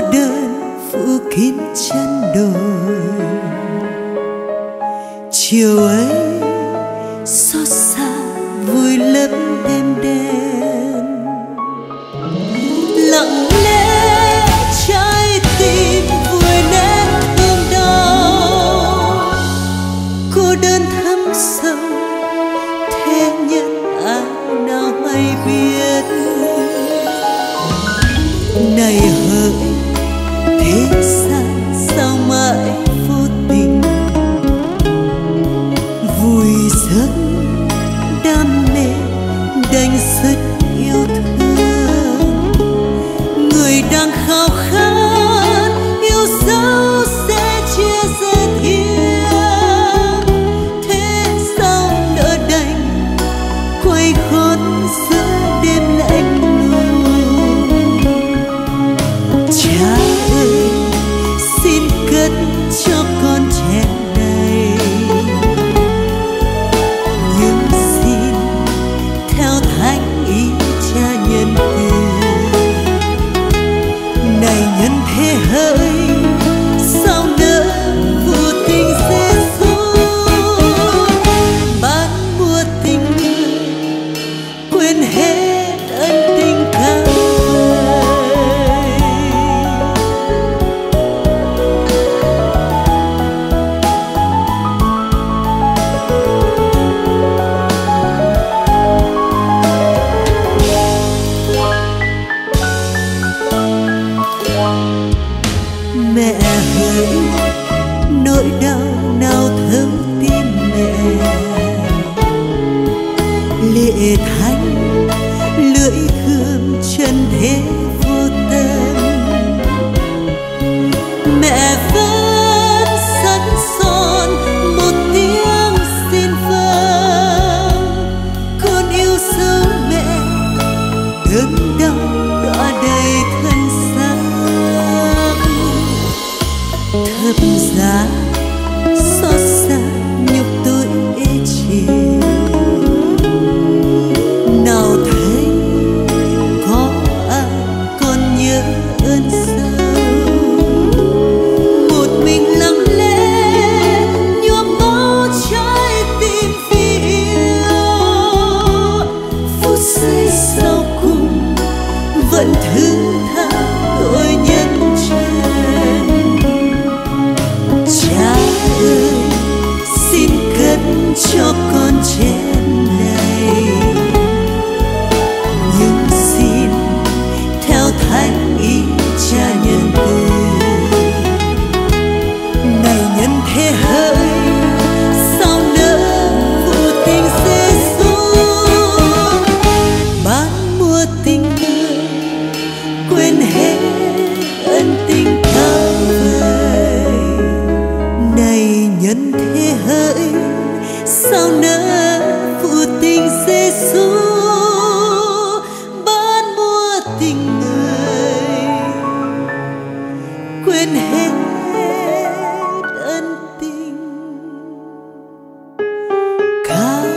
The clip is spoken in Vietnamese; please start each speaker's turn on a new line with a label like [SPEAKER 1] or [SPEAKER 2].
[SPEAKER 1] cô đơn phủ kín chân đồi chiều ấy nhân thế hơi. nhân thế hỡi, sao nỡ phụ tình giê xu bán mua tình người, quên hết ân tình. Cả